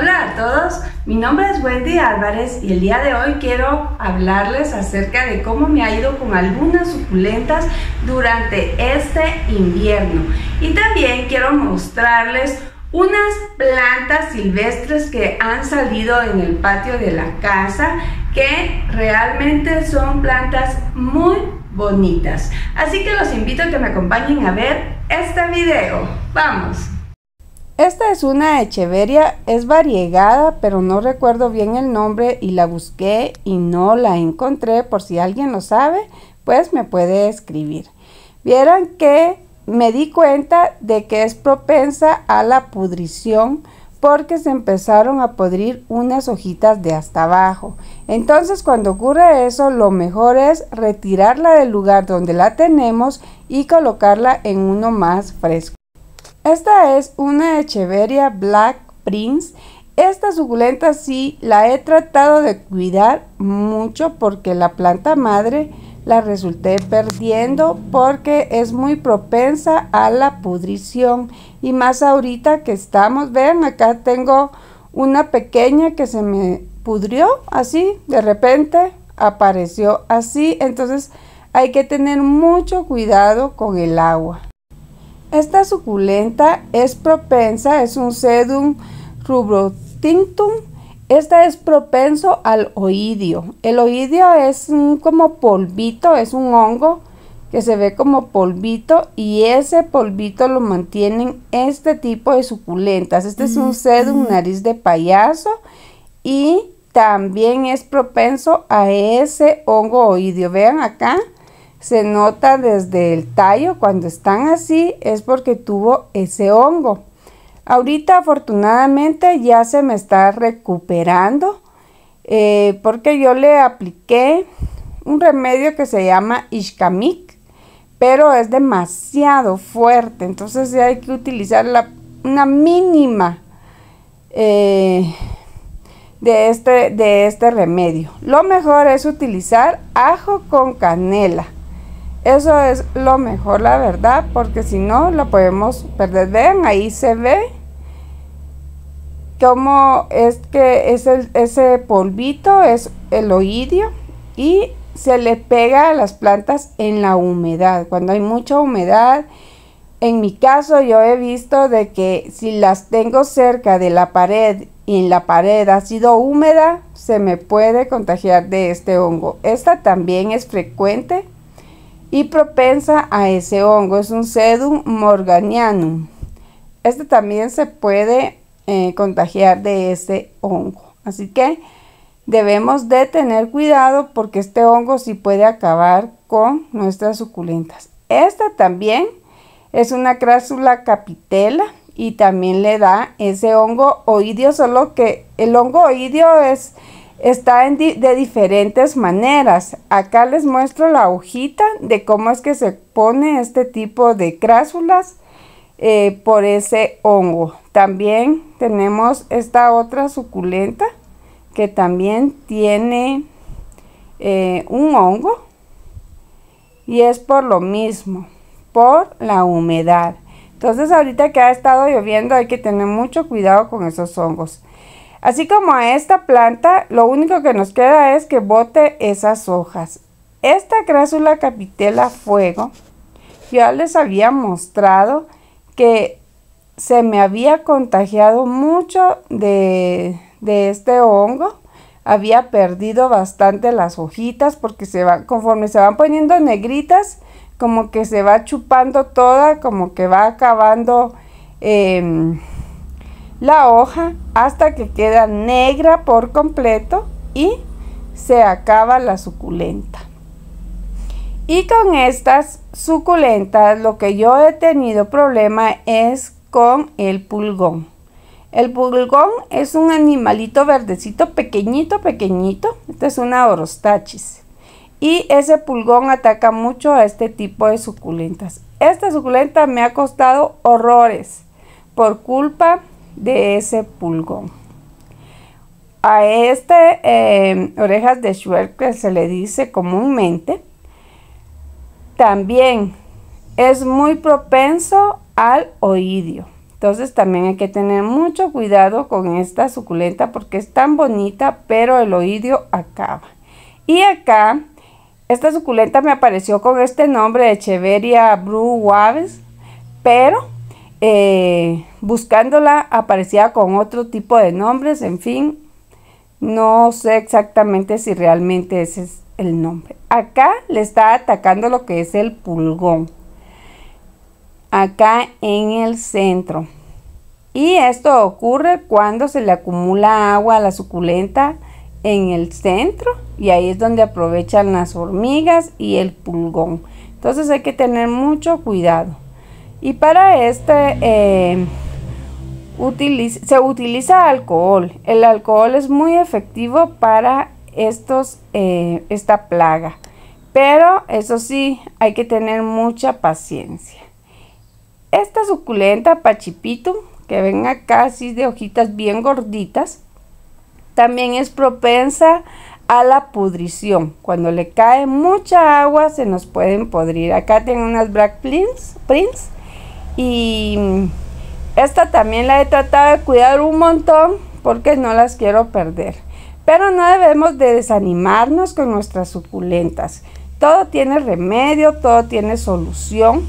Hola a todos, mi nombre es Wendy Álvarez y el día de hoy quiero hablarles acerca de cómo me ha ido con algunas suculentas durante este invierno y también quiero mostrarles unas plantas silvestres que han salido en el patio de la casa que realmente son plantas muy bonitas. Así que los invito a que me acompañen a ver este video. ¡Vamos! Esta es una echeveria, es variegada, pero no recuerdo bien el nombre y la busqué y no la encontré. Por si alguien lo sabe, pues me puede escribir. Vieran que me di cuenta de que es propensa a la pudrición porque se empezaron a podrir unas hojitas de hasta abajo. Entonces cuando ocurre eso, lo mejor es retirarla del lugar donde la tenemos y colocarla en uno más fresco. Esta es una Echeveria Black Prince. Esta suculenta sí la he tratado de cuidar mucho porque la planta madre la resulté perdiendo porque es muy propensa a la pudrición y más ahorita que estamos, vean acá tengo una pequeña que se me pudrió así, de repente apareció así, entonces hay que tener mucho cuidado con el agua. Esta suculenta es propensa, es un sedum rubrotinctum. Esta es propenso al oidio. El oidio es como polvito, es un hongo que se ve como polvito y ese polvito lo mantienen este tipo de suculentas. Este es un sedum nariz de payaso y también es propenso a ese hongo oidio. Vean acá, se nota desde el tallo cuando están así es porque tuvo ese hongo. Ahorita afortunadamente ya se me está recuperando eh, porque yo le apliqué un remedio que se llama Ishkamik, pero es demasiado fuerte, entonces hay que utilizar una mínima eh, de, este, de este remedio. Lo mejor es utilizar ajo con canela. Eso es lo mejor, la verdad, porque si no, lo podemos perder. Vean, ahí se ve cómo es que ese, ese polvito es el oidio y se le pega a las plantas en la humedad. Cuando hay mucha humedad, en mi caso yo he visto de que si las tengo cerca de la pared y en la pared ha sido húmeda, se me puede contagiar de este hongo. Esta también es frecuente y propensa a ese hongo. Es un sedum morganianum. Este también se puede eh, contagiar de ese hongo. Así que debemos de tener cuidado porque este hongo sí puede acabar con nuestras suculentas. Esta también es una crásula capitela y también le da ese hongo oidio, solo que el hongo oidio es está en de diferentes maneras. Acá les muestro la hojita de cómo es que se pone este tipo de crásulas eh, por ese hongo. También tenemos esta otra suculenta que también tiene eh, un hongo y es por lo mismo, por la humedad. Entonces ahorita que ha estado lloviendo hay que tener mucho cuidado con esos hongos. Así como a esta planta, lo único que nos queda es que bote esas hojas. Esta crásula capitela fuego, ya les había mostrado que se me había contagiado mucho de, de este hongo. Había perdido bastante las hojitas porque se conforme se van poniendo negritas, como que se va chupando toda, como que va acabando em, la hoja hasta que queda negra por completo y se acaba la suculenta. Y con estas suculentas lo que yo he tenido problema es con el pulgón. El pulgón es un animalito verdecito pequeñito, pequeñito. Esta es una orostachis. Y ese pulgón ataca mucho a este tipo de suculentas. Esta suculenta me ha costado horrores por culpa de ese pulgón. A este eh, orejas de Schwer que se le dice comúnmente, también es muy propenso al oídio. Entonces también hay que tener mucho cuidado con esta suculenta porque es tan bonita, pero el oídio acaba. Y acá, esta suculenta me apareció con este nombre de Echeveria Bru Waves, pero eh, buscándola aparecía con otro tipo de nombres, en fin, no sé exactamente si realmente ese es el nombre. Acá le está atacando lo que es el pulgón. Acá en el centro. Y esto ocurre cuando se le acumula agua a la suculenta en el centro. Y ahí es donde aprovechan las hormigas y el pulgón. Entonces hay que tener mucho cuidado. Y para este eh, se utiliza alcohol. El alcohol es muy efectivo para estos, eh, esta plaga. Pero eso sí, hay que tener mucha paciencia. Esta suculenta pachipitum, que ven acá así de hojitas bien gorditas, también es propensa a la pudrición. Cuando le cae mucha agua se nos pueden podrir. Acá tengo unas Black Prince, Prince y esta también la he tratado de cuidar un montón porque no las quiero perder. Pero no debemos de desanimarnos con nuestras suculentas. Todo tiene remedio, todo tiene solución.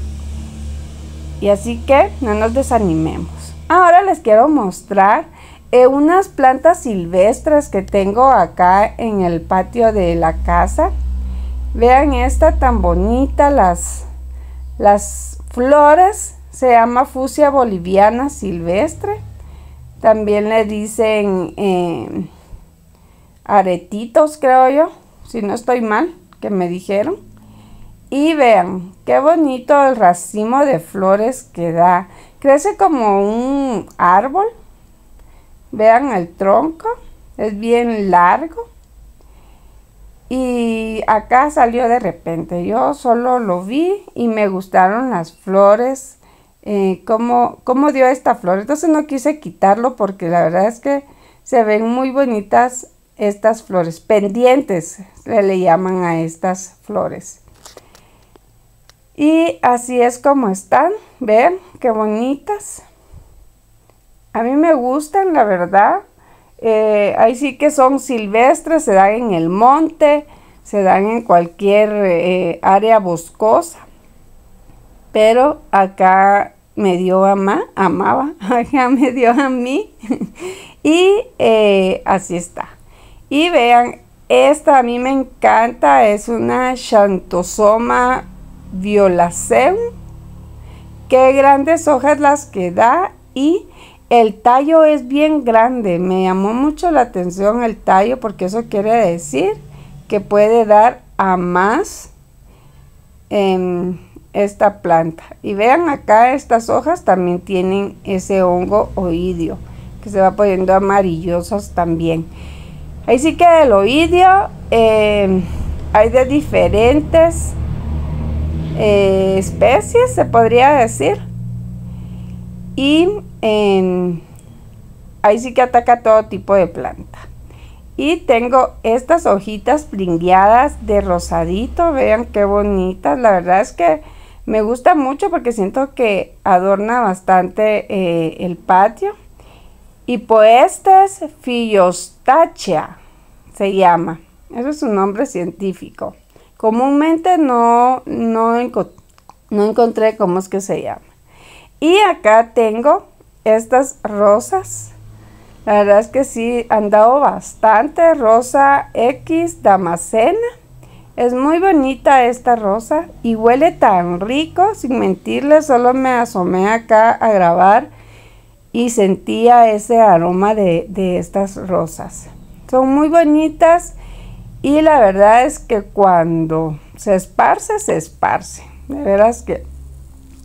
Y así que no nos desanimemos. Ahora les quiero mostrar eh, unas plantas silvestres que tengo acá en el patio de la casa. Vean esta tan bonita, las, las flores se llama fusia boliviana silvestre. También le dicen eh, aretitos, creo yo, si no estoy mal, que me dijeron. Y vean, qué bonito el racimo de flores que da. Crece como un árbol. Vean el tronco, es bien largo. Y acá salió de repente. Yo solo lo vi y me gustaron las flores eh, cómo, dio esta flor. Entonces no quise quitarlo porque la verdad es que se ven muy bonitas estas flores. Pendientes se le llaman a estas flores. Y así es como están. Ven qué bonitas. A mí me gustan, la verdad. Eh, ahí sí que son silvestres, se dan en el monte, se dan en cualquier eh, área boscosa pero acá me dio a ma, amaba, acá me dio a mí y eh, así está. Y vean, esta a mí me encanta, es una Xanthosoma violaceum. Qué grandes hojas las que da y el tallo es bien grande. Me llamó mucho la atención el tallo porque eso quiere decir que puede dar a más. Em, esta planta. Y vean acá estas hojas también tienen ese hongo oidio que se va poniendo amarillosos también. Ahí sí que el oidio eh, hay de diferentes eh, especies, se podría decir. Y ahí sí que ataca todo tipo de planta. Y tengo estas hojitas bringueadas de rosadito. Vean qué bonitas. La verdad es que me gusta mucho porque siento que adorna bastante eh, el patio. Y Poestes Philostachea se llama. Ese es su nombre científico. Comúnmente no, no, no encontré cómo es que se llama. Y acá tengo estas rosas. La verdad es que sí han dado bastante. Rosa X Damascena es muy bonita esta rosa y huele tan rico, sin mentirle, solo me asomé acá a grabar y sentía ese aroma de, estas rosas. Son muy bonitas y la verdad es que cuando se esparce, se esparce. De veras que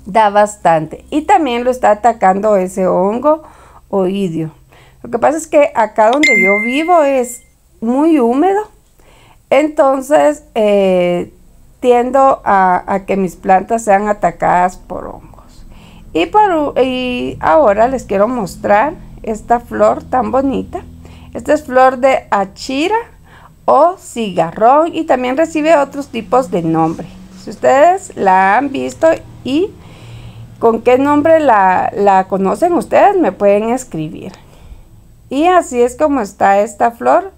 da bastante. Y también lo está atacando ese hongo oidio. Lo que pasa es que acá donde yo vivo es muy húmedo entonces, eh, tiendo a, que mis plantas sean atacadas por hongos. Y, por, y ahora les quiero mostrar esta flor tan bonita. Esta es flor de achira o cigarrón y también recibe otros tipos de nombre. Si ustedes la han visto y con qué nombre la, la conocen ustedes, me pueden escribir. Y así es como está esta flor.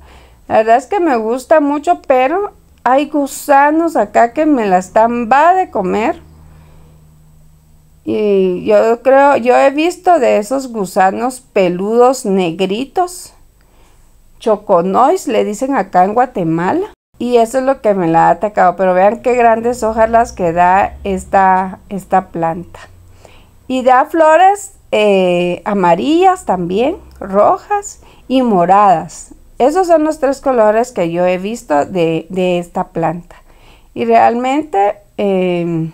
La verdad es que me gusta mucho, pero hay gusanos acá que me la están va de comer. Y yo creo, yo he visto de esos gusanos peludos negritos. Choconois le dicen acá en Guatemala. Y eso es lo que me la ha atacado. Pero vean qué grandes hojas las que da esta, esta planta. Y da flores eh, amarillas también, rojas y moradas. Esos son los tres colores que yo he visto de, esta planta. Y realmente em,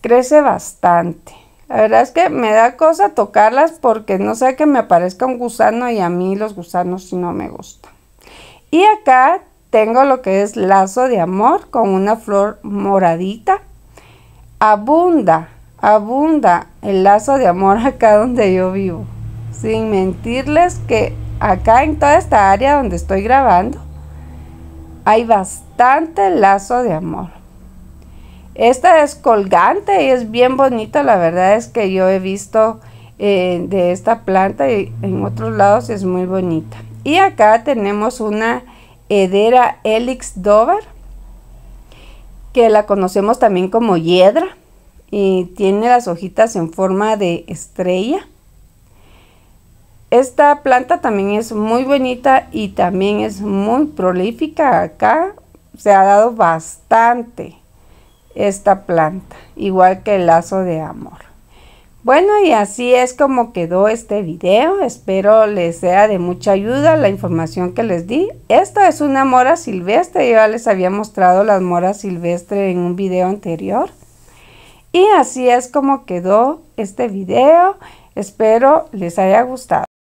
crece bastante. La verdad es que me da cosa tocarlas porque no sé que me aparezca un gusano y a mí los gusanos no me gustan. Y acá tengo lo que es lazo de amor con una flor moradita. Abunda, abunda el lazo de amor acá donde yo vivo. Sin mentirles que acá en toda esta área donde estoy grabando hay bastante lazo de amor. Esta es colgante y es bien bonita. La verdad es que yo he visto eh, de esta planta y en otros lados es muy bonita. Y acá tenemos una Hedera Helix Dover, que la conocemos también como hiedra y tiene las hojitas en forma de estrella. Esta planta también es muy bonita y también es muy prolífica acá. Se ha dado bastante esta planta, igual que el lazo de amor. Bueno, y así es como quedó este video. Espero les sea de mucha ayuda la información que les di. Esta es una mora silvestre. Yo ya les había mostrado las moras silvestres en un video anterior. Y así es como quedó este video. Espero les haya gustado.